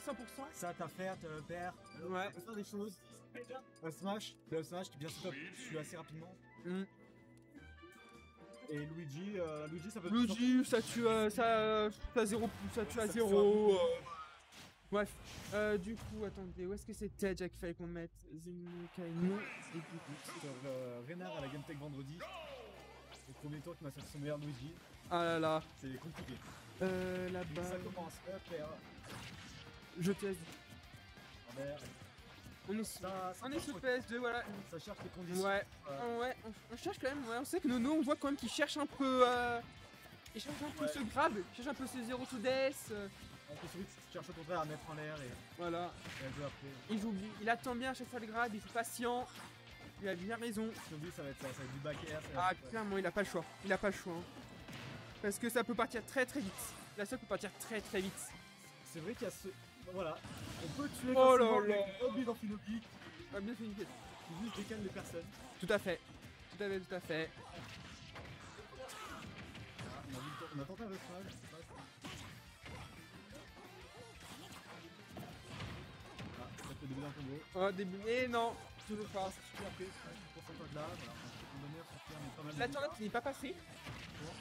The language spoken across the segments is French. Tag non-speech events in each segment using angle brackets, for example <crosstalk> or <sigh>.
100%. Ça, ta faire, te. Ouais. On peut faire des choses. Un smash, le smash qui bien setup, je suis assez rapidement. Mm. Et Luigi, euh, Luigi ça peut Luigi, ça tue, euh, ça, ça zéro, ça tue à Ça zéro. euh. Bref, euh, du coup, attendez, où est-ce que c'était Jack? Fallait qu'on mette coup, Euh, Renard à la Game Tech vendredi. Le premier tour qui m'a sorti son meilleur Luigi, Ah là là, c'est compliqué. euh, là-bas, ça commence, up, euh, je te laisse. envers. On est, sur- Ça, ça, on est sur PS2, voilà. ça cherche les conditions. Ouais, Euh, ouais, on, on cherche quand même, ouais, on sait que Nono, on voit quand même qu'il cherche un peu, euh, il cherche un peu Ouais. ce grab, il cherche un peu ce zéro to death, euh, On peut celui qui cherche au contraire à mettre en l'air et, voilà. et à jouer après. Il joue, il attend bien à chaque fois le grab, il est patient, il a bien raison. Ça va être ça, ça va être du back air. Ah, clairement, il a pas le choix. Il a pas le choix. hein. Parce que ça peut partir très très vite. La seule peut partir très très vite. C'est vrai qu'il y a ce. Voilà. On peut tuer Oh là là. Obi dans Finobi Ah, bien fini. qui juste décale les personnes. Tout à fait. Tout à fait, tout à fait. Ah, on, a tenté un. Ah, ça fait début d'un combo. Oh, début. Et non, toujours pas. Ah, c'est pourcentage là, voilà. Pas La qui n'est pas passée.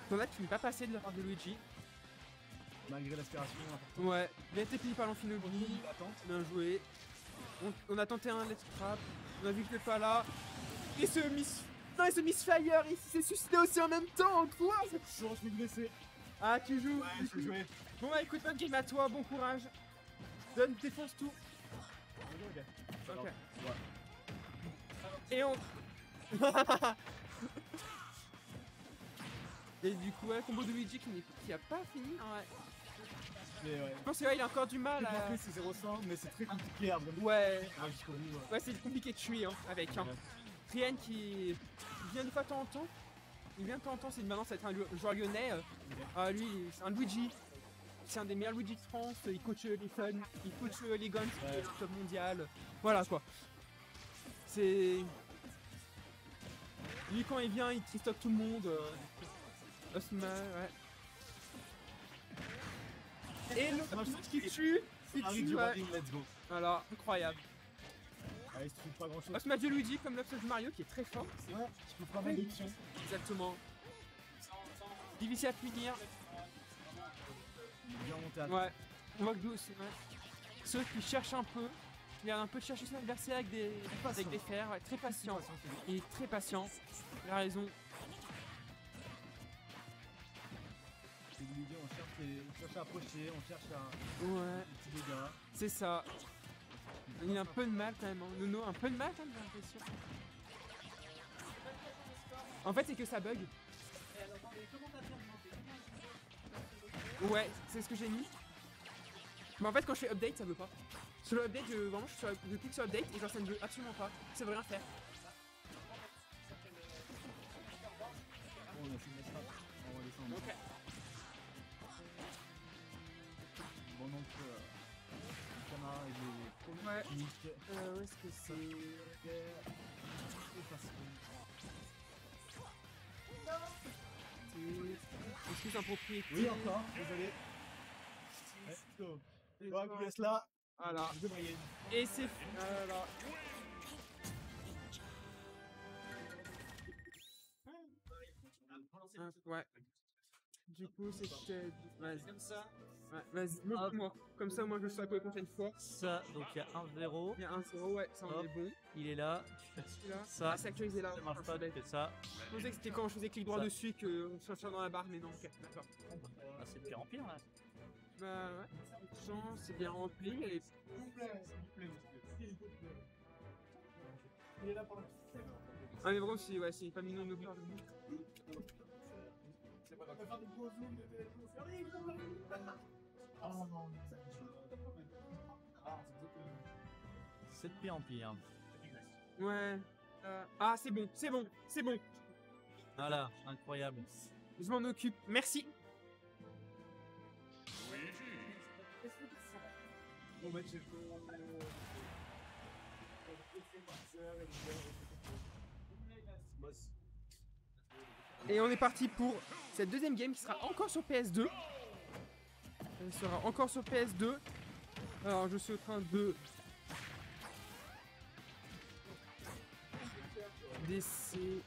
Qui n'est pas passée de la part de Luigi. Malgré l'aspiration. Ouais, bien été fini par. L'attente. Bien joué. On, on a tenté un let's trap. On a vu que pas là. Et ce Miss. Non, et ce Misfire, il s'est suicidé aussi en même temps. Quoi Je suis blessé. Ah, tu joues Ouais, je. Bon, bah écoute, bonne game à toi, bon courage. Donne, défonce tout. Ok. Ouais. Et on. <laughs> Et du coup, ouais, combo de Luigi qui, n'est- qui a pas fini. hein, ouais. Ouais. Je pense qu'il a encore du mal à. C'est 0-100, mais c'est très compliqué à vraiment. Ouais, Ah, ouais. ouais, c'est compliqué de tuer hein, avec. Hein. Rien qui il vient de fois de temps en temps. Il vient de temps en temps, c'est maintenant être un joueur lyonnais. euh. Ah, lui, c'est un Luigi. C'est un des meilleurs Luigi de France. Il coach euh, les fun, il coach euh, les guns, Ouais. le top mondial. Voilà quoi. C'est. Lui, quand il vient, il tristoque tout le monde. euh. Osman, ouais. Et le qui tue, qui Harry tue, du ouais. ring, let's go. Voilà, incroyable. Ah, il se trouve pas grand chose. De Luigi, comme l'Upstage Mario, qui est très fort. Ouais, peux pas mal d'options. Exactement. Difficile à finir. Bien monté à Ouais. On voit que aussi, ouais. Ceux qui cherchent un peu, il a un peu cherché son adversaire avec des, avec des fers, ouais, très patient. Il est très patient. Il a raison. On cherche à approcher, on cherche à Ouais, c'est ça. Il a un peu de mal quand même. Hein. Nono, un peu de mal quand même, j'ai l'impression. En fait, c'est que ça bug. Ouais, c'est ce que j'ai mis. Mais en fait, quand je fais update, ça veut pas. Sur le update, je, vraiment, je, suis sur- je clique sur update et genre ça ne veut absolument pas. Ça veut rien faire. Euh, où est-ce que c'est Est-ce que c'est un propriété Oui, encore, désolé. Let's go. Ouais, je vous laisse là. Voilà. Je vais brailler. Et c'est. Voilà. Ah, ouais. Du coup, c'était. Vas-y. Comme ça. Ouais, vas-y, montre-moi. Comme ça, moi, je sais pour la prochaine fois. Ça, donc il y a un 0, Il y a un 0, ouais, ça on Hop. est bon. il est là. Tu fais Celui-là. Ça. Ah, c'est actualisé là. ça marche pas, fais ça. Je pensais que c'était quand je faisais clic droit Ça. dessus que on cherchait dans la barre, mais non, ok, d'accord. Ah, c'est de pire en pire là. Bah ouais. Chance, c'est bien rempli. Elle est... Ah, mais bon, si, ouais, c'est pas mignon de nous faire. <laughs> C'est de pire en pire. Ouais. Euh, Ah, c'est bon, c'est bon, c'est bon. Voilà, incroyable. Je m'en occupe. Merci. Bon, bah, j'ai Et on est parti pour cette deuxième game qui sera encore sur PS2. Elle sera encore sur PS2. Alors je suis en train de d'essayer.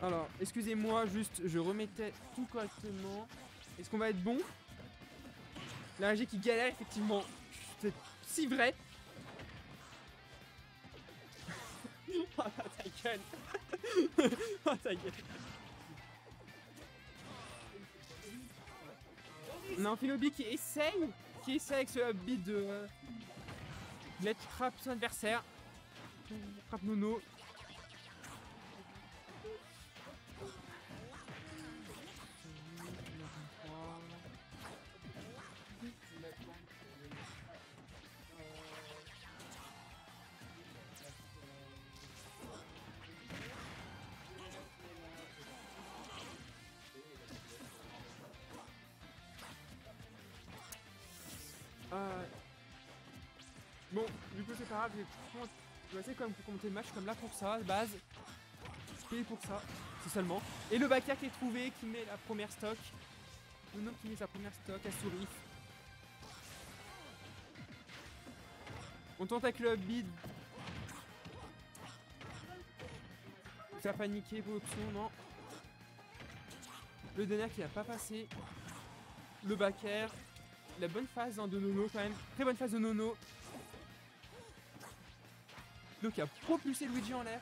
Alors, excusez-moi, juste, je remettais tout correctement. Est-ce qu'on va être bon? La RG qui galère, effectivement. C'est si vrai. <laughs> oh ta gueule. <laughs> oh ta gueule. Non, Phinobi qui essaye, qui essaye avec ce upbeat de euh, Let trap son adversaire. Frappe Nono. Euh, Bon, du coup c'est pas grave, prendre- je vais essayer quand même pour commenter le match comme là pour ça, base. Payé pour ça, c'est seulement. Et le backer qui est trouvé, qui met la première stock. Le nom qui met sa première stock à souris. On tente avec le bid. Ça paniqué pour l'option, non. Le dernier qui a pas passé. Le backer. La bonne phase hein, de Nono quand même. Très bonne phase de Nono. Donc a propulsé Luigi en l'air.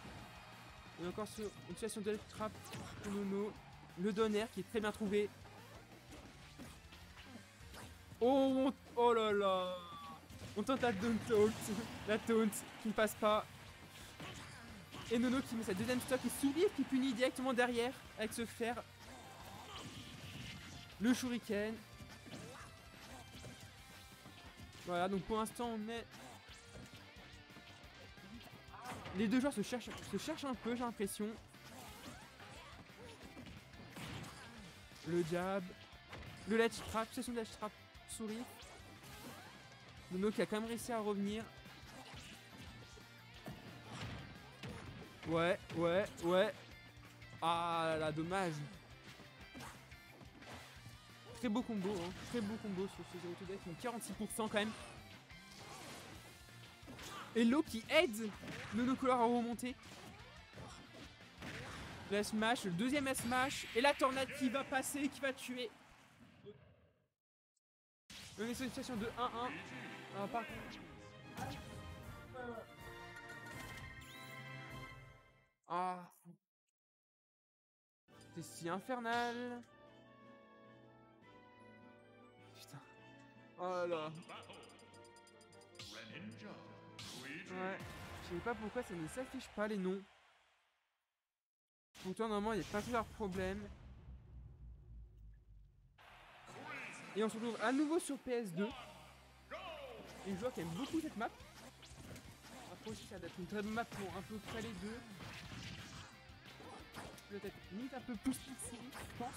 Et encore sur une situation de trap pour Nono. Le donner qui est très bien trouvé. Oh, on- oh là là On tente la don't taunt, la taunt qui ne passe pas. Et Nono qui met sa deuxième stock et Sourire qui punit directement derrière avec ce fer. Le shuriken. Voilà, donc pour l'instant on est les deux joueurs se cherchent, un peu, j'ai l'impression. Le jab. Le ledge trap, session de ledge trap, souris. Nono qui a quand même réussi à revenir. Ouais, ouais, ouais. Ah là là, dommage. Très beau combo, hein. très beau combo sur ce Zero to donc 46% quand même. Et l'eau qui aide Nono Color à remonter. Le smash, le deuxième smash. Et la tornade qui va passer, qui va tuer. On est sur une situation de 1-1. Ah, par contre. Ah. C'est si infernal. Oh là. Ouais. Je sais pas pourquoi ça ne s'affiche pas les noms. Pourtant normalement il n'y a pas plusieurs problèmes. Et on se retrouve à nouveau sur PS2. Et vois qui aime beaucoup cette map. Après aussi ça doit être une très bonne map pour un peu près les deux. Peut-être limite un peu plus poussé, je pense.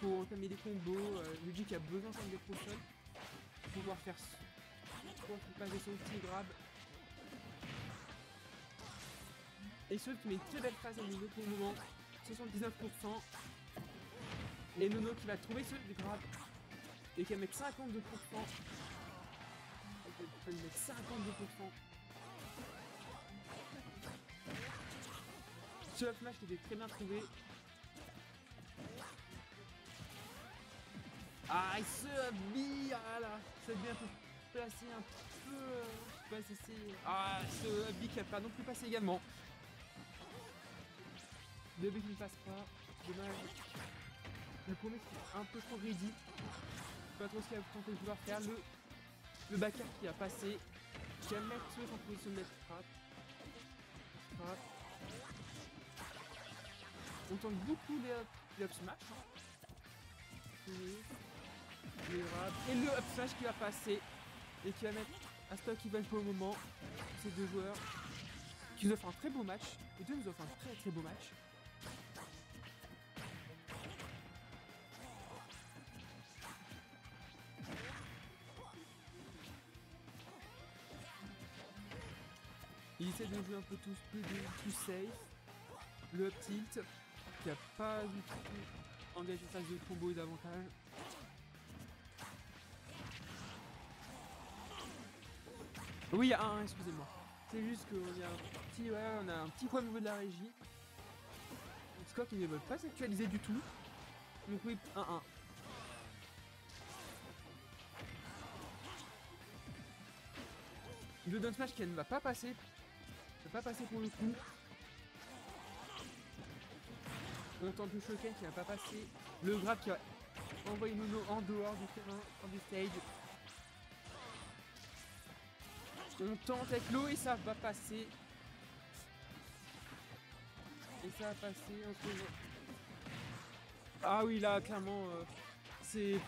Pour entamer des combos, euh, Luigi qui a besoin d'être au sol. Pour pouvoir faire pour passer son petit grab. Et ce qui met une très belle phase à Nono pour le moment, 79%. Et Nono qui va trouver ce grab et qui va mettre 52%. Il va mettre 52%. Ce smash qui était très bien trouvé. Ah, ce up B, ah là, ça devient un peu placé un peu. euh, Je sais pas si c'est. Ah, ce B qui a pas non plus passé également. Le B qui ne passe pas. Dommage. Le premier qui est un peu trop greedy. Je sais pas trop ce qu'il a tenté de vouloir faire. Le, le backer qui a passé. Qui va mettre ce en position de mettre trap. Trap. On tente beaucoup les les up smash. hein. Et le up smash qui va passer et qui va mettre un stock event pour le moment. Ces deux joueurs qui nous offrent un très beau match. Les deux nous offrent un très très beau match. Ils essaient de jouer un peu tous plus, plus safe. Le up tilt qui a pas du tout engagé phase de combo et d'avantage. Oui, il y a un, excusez-moi. C'est juste qu'on a un petit, ouais, a un petit au niveau de la régie. Score qui ne veut pas s'actualiser du tout. Donc oui, 1-1. Le down smash qui ne va pas passer. Ne va pas passer pour le coup. On tente le shuriken qui n'a pas passé. Le grab qui va envoyer Nuno en dehors du terrain, en du stage. On tente avec l'eau et ça va passer. Et ça va passer entre Ah oui, là, clairement, euh, c'est...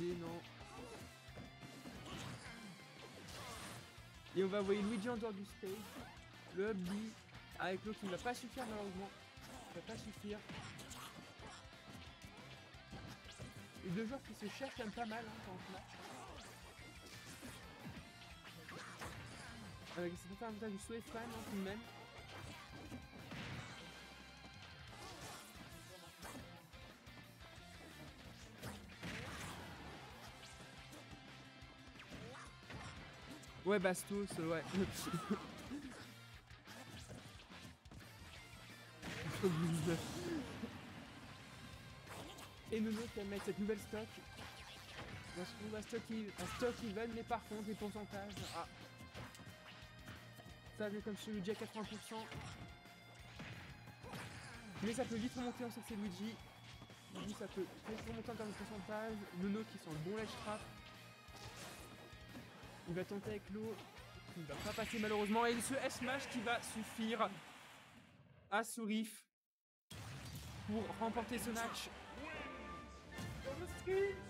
Non. Et on va envoyer Luigi en dehors du stage. Le up B avec l'eau qui ne va pas suffire malheureusement. Ça va pas suffire. Les deux joueurs qui se cherchent quand même pas mal hein, ce match. Avec c'est pour faire un du souhait quand hein, tout de même. Ouais, Bastos, ouais. <laughs> Et Nuno qui va mettre cette nouvelle stock. Dans ce va stock, un stock even, mais par contre les pourcentages. Ah. Ça vient comme chez Luigi à 80%. Mais ça peut vite remonter, on sait que Luigi. Luigi ça peut vite remonter en termes de pourcentage. Nuno qui sent le bon ledge trap. Il va tenter avec l'eau. Il va pas passer malheureusement. Et ce S-Smash qui va suffire à Sourif pour remporter ce match Peace.